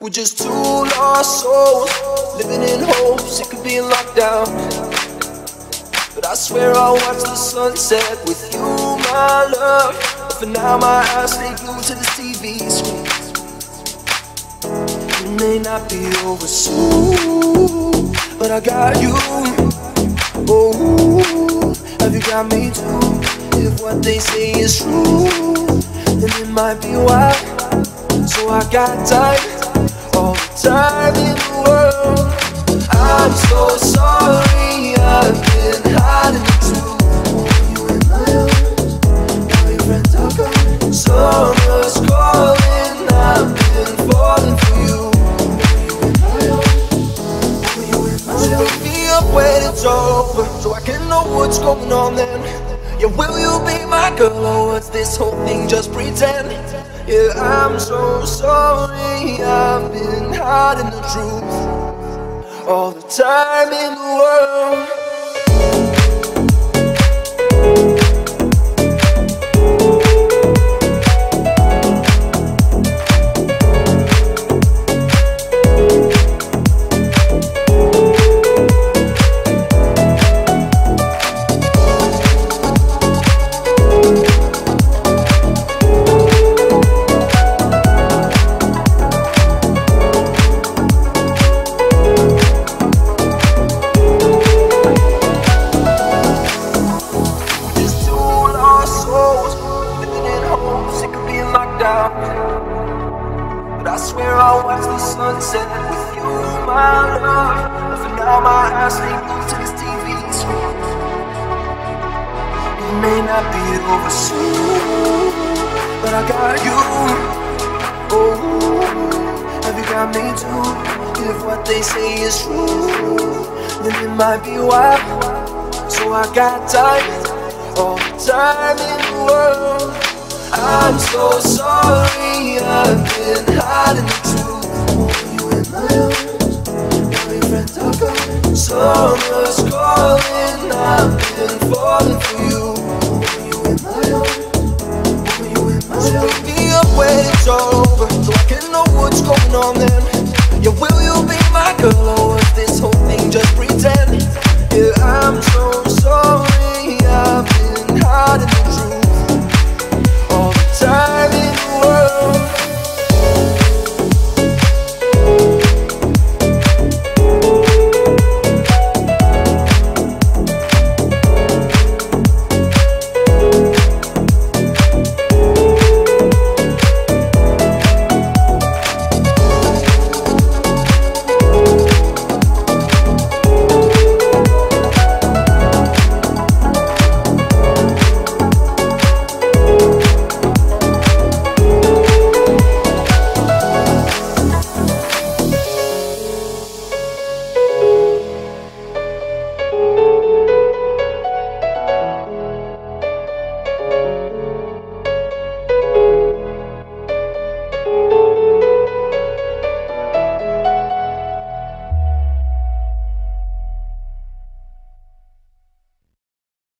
We're just two lost souls living in hope, sick of being locked down. But I swear I'll watch the sunset with you, my love. But for now, my eyes stay glued to the TV screen. It may not be over soon, but I got you. Oh, have you got me too? If what they say is true, then it might be why. So I got time time in the world. I'm so sorry, I've been hiding. Summer's calling, I've been falling for you. When it's over, so I can know what's going on then. Yeah, will you be my girl or what's this whole thing just pretend? Yeah, I'm so sorry, I've been hiding the truth all the time in the world. But I swear I'll watch the sunset with you, my love. For now, my eyes stay glued to this TV screen. It may not be over soon, but I got you. Oh, have you got me too? If what they say is true, then it might be why. So I got time, all the time in the world. I'm so sorry, I've been hiding the truth. You in my arms, now your friends are gone. Summer's calling, I've been falling for you. You in my arms, you in my arms. So wake me up when it's over, so I can know